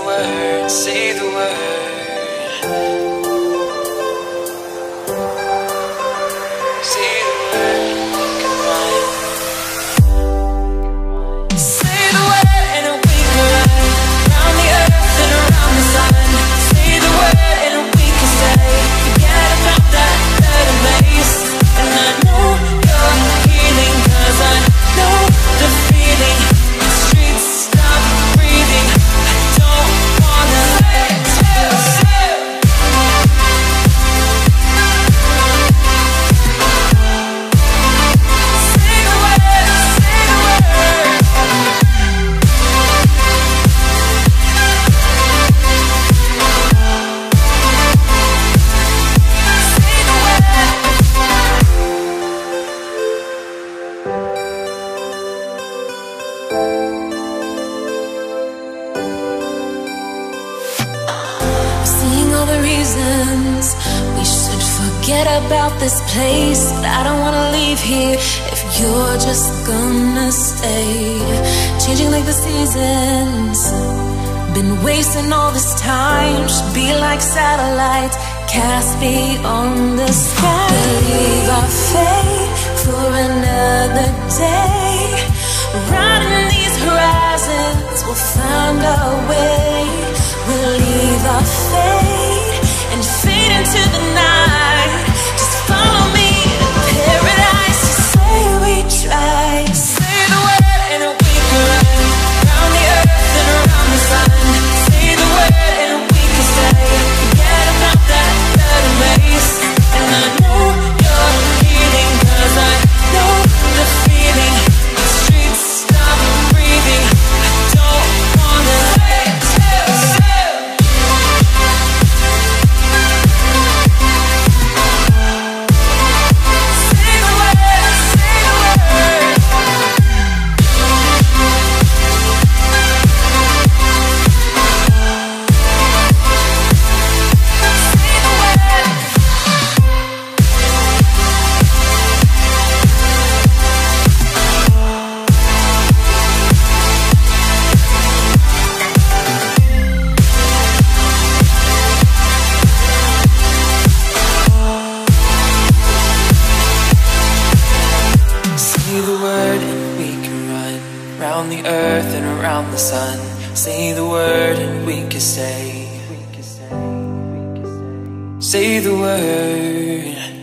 the word, say the word. Reasons. We should forget about this place, but I don't wanna leave here if you're just gonna stay. Changing like the seasons. Been wasting all this time, should be like satellites cast beyond the sky. Run round the earth and around the sun. Say the word and we can stay. Say the word.